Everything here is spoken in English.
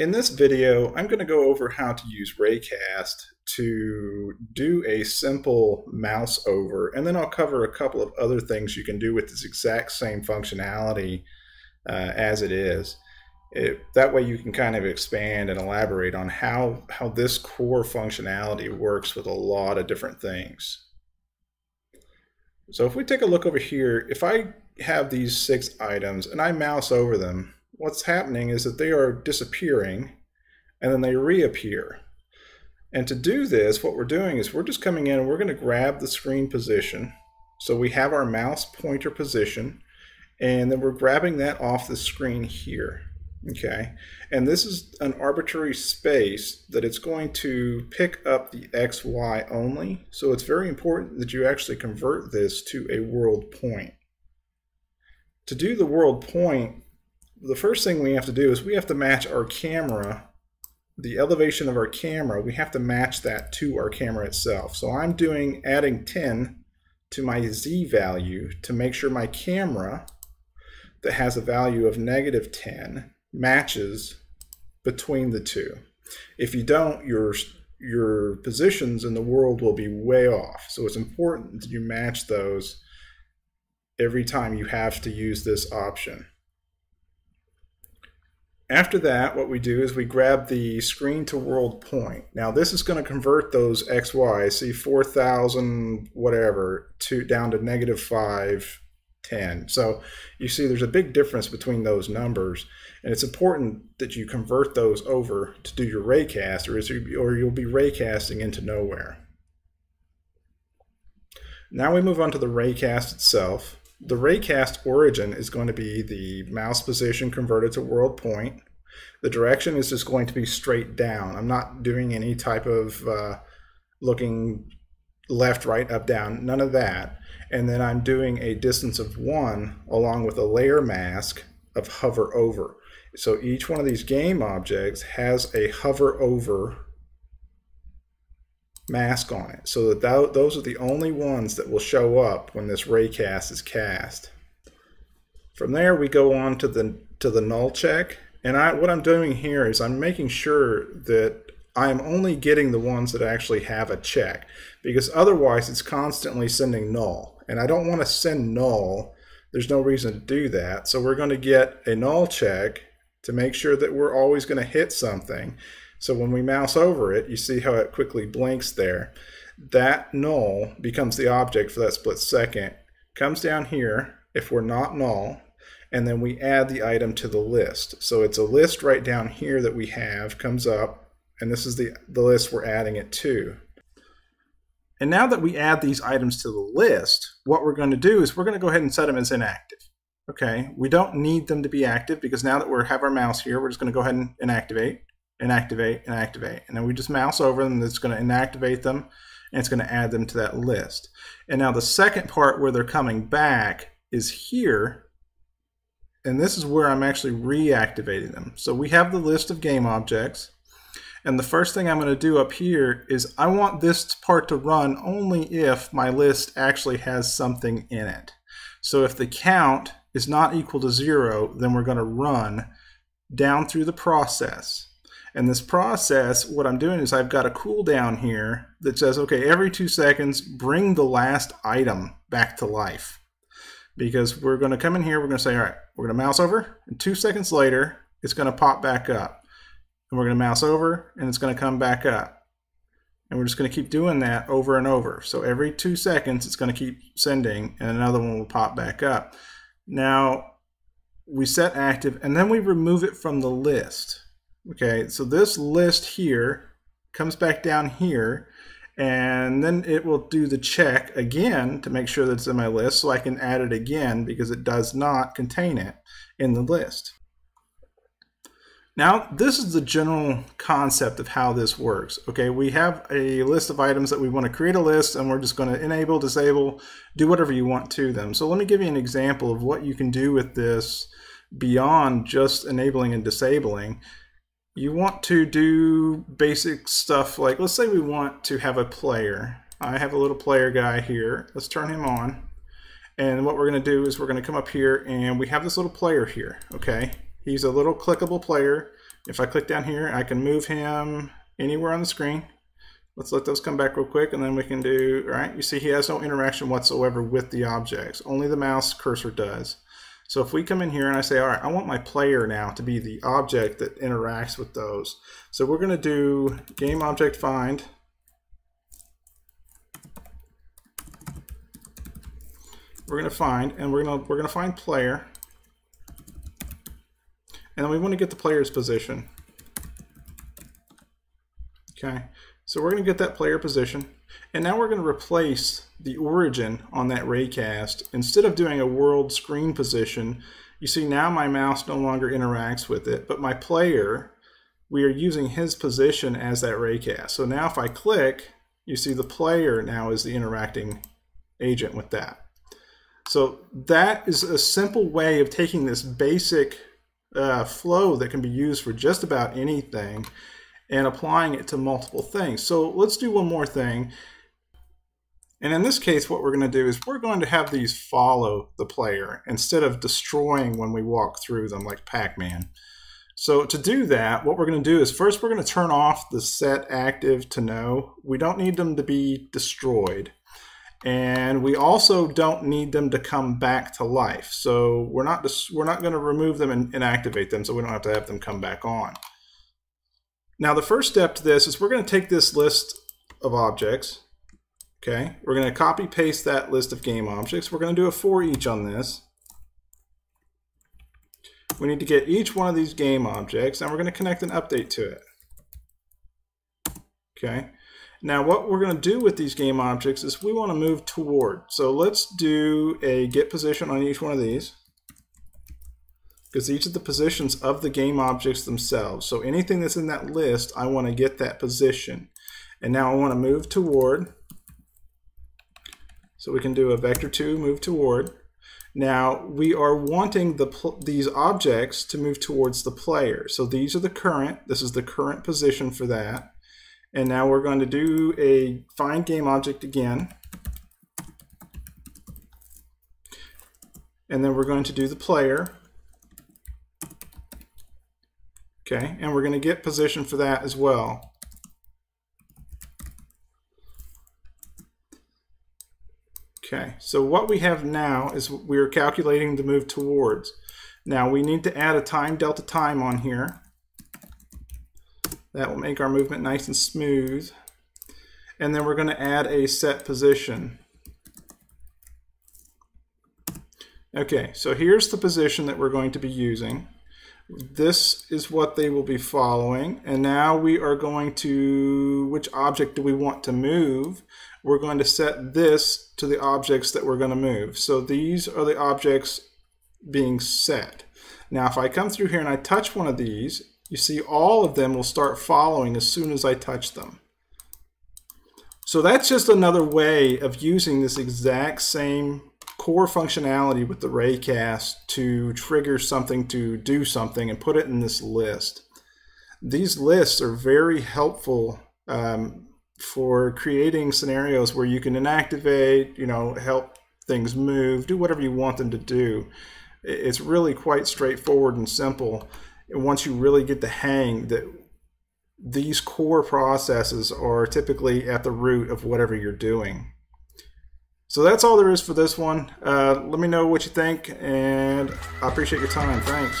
In this video, I'm going to go over how to use Raycast to do a simple mouse over, and then I'll cover a couple of other things you can do with this exact same functionality uh, as it is. It, that way you can kind of expand and elaborate on how, how this core functionality works with a lot of different things. So if we take a look over here, if I have these six items and I mouse over them, what's happening is that they are disappearing and then they reappear. And to do this, what we're doing is we're just coming in and we're going to grab the screen position. So we have our mouse pointer position, and then we're grabbing that off the screen here. Okay, and this is an arbitrary space that it's going to pick up the X, Y only. So it's very important that you actually convert this to a world point. To do the world point, the first thing we have to do is we have to match our camera, the elevation of our camera, we have to match that to our camera itself. So I'm doing adding 10 to my Z value to make sure my camera that has a value of negative 10 matches between the two. If you don't, your your positions in the world will be way off. So it's important that you match those every time you have to use this option. After that, what we do is we grab the screen to world point. Now this is going to convert those XY, see 4,000 whatever, to down to negative 5, 10. So you see there's a big difference between those numbers. And it's important that you convert those over to do your raycast or, or you'll be raycasting into nowhere. Now we move on to the raycast itself. The raycast origin is going to be the mouse position converted to world point. The direction is just going to be straight down. I'm not doing any type of uh, looking left, right, up, down, none of that. And then I'm doing a distance of one along with a layer mask of hover over. So each one of these game objects has a hover over mask on it. So that th those are the only ones that will show up when this raycast is cast. From there we go on to the to the null check. And I what I'm doing here is I'm making sure that I'm only getting the ones that actually have a check because otherwise it's constantly sending null. And I don't want to send null. There's no reason to do that. So we're going to get a null check to make sure that we're always going to hit something so when we mouse over it, you see how it quickly blinks there. That null becomes the object for that split second, comes down here if we're not null, and then we add the item to the list. So it's a list right down here that we have, comes up, and this is the, the list we're adding it to. And now that we add these items to the list, what we're going to do is we're going to go ahead and set them as inactive. Okay, we don't need them to be active because now that we have our mouse here, we're just going to go ahead and inactivate inactivate, and activate. And then we just mouse over them, it's going to inactivate them, and it's going to add them to that list. And now the second part where they're coming back is here, and this is where I'm actually reactivating them. So we have the list of game objects, and the first thing I'm going to do up here is I want this part to run only if my list actually has something in it. So if the count is not equal to zero, then we're going to run down through the process. And this process, what I'm doing is I've got a cooldown here that says, okay, every two seconds, bring the last item back to life. Because we're going to come in here, we're going to say, all right, we're going to mouse over, and two seconds later, it's going to pop back up. And we're going to mouse over, and it's going to come back up. And we're just going to keep doing that over and over. So every two seconds, it's going to keep sending, and another one will pop back up. Now, we set active, and then we remove it from the list. Okay, so this list here comes back down here and then it will do the check again to make sure that it's in my list so I can add it again because it does not contain it in the list. Now, this is the general concept of how this works. Okay, we have a list of items that we want to create a list and we're just going to enable, disable, do whatever you want to them. So let me give you an example of what you can do with this beyond just enabling and disabling you want to do basic stuff like, let's say we want to have a player. I have a little player guy here. Let's turn him on. And what we're going to do is we're going to come up here and we have this little player here, okay? He's a little clickable player. If I click down here, I can move him anywhere on the screen. Let's let those come back real quick and then we can do, all right, you see he has no interaction whatsoever with the objects. Only the mouse cursor does. So if we come in here and I say, all right, I want my player now to be the object that interacts with those. So we're going to do game object find. We're going to find, and we're going to we're going to find player. And then we want to get the player's position. Okay, so we're going to get that player position. And now we're going to replace the origin on that raycast. Instead of doing a world screen position, you see now my mouse no longer interacts with it, but my player, we are using his position as that raycast. So now if I click, you see the player now is the interacting agent with that. So that is a simple way of taking this basic uh, flow that can be used for just about anything and applying it to multiple things. So let's do one more thing. And in this case, what we're going to do is we're going to have these follow the player instead of destroying when we walk through them like Pac-Man. So to do that, what we're going to do is first we're going to turn off the set active to no. We don't need them to be destroyed. And we also don't need them to come back to life. So we're not we're not going to remove them and, and activate them so we don't have to have them come back on. Now the first step to this is we're going to take this list of objects. Okay, we're going to copy paste that list of game objects. We're going to do a for each on this. We need to get each one of these game objects and we're going to connect an update to it. Okay, now what we're going to do with these game objects is we want to move toward. So let's do a get position on each one of these because these are the positions of the game objects themselves. So anything that's in that list, I want to get that position. And now I want to move toward. So we can do a vector 2 move toward. Now we are wanting the these objects to move towards the player. So these are the current. This is the current position for that. And now we're going to do a find game object again. And then we're going to do the player. Okay, and we're going to get position for that as well. Okay, so what we have now is we're calculating the move towards. Now we need to add a time delta time on here. That will make our movement nice and smooth. And then we're going to add a set position. Okay, so here's the position that we're going to be using this is what they will be following. And now we are going to, which object do we want to move? We're going to set this to the objects that we're going to move. So these are the objects being set. Now if I come through here and I touch one of these, you see all of them will start following as soon as I touch them. So that's just another way of using this exact same core functionality with the raycast to trigger something to do something and put it in this list. These lists are very helpful um, for creating scenarios where you can inactivate, you know, help things move, do whatever you want them to do. It's really quite straightforward and simple. And once you really get the hang that these core processes are typically at the root of whatever you're doing. So that's all there is for this one. Uh, let me know what you think, and I appreciate your time. Thanks.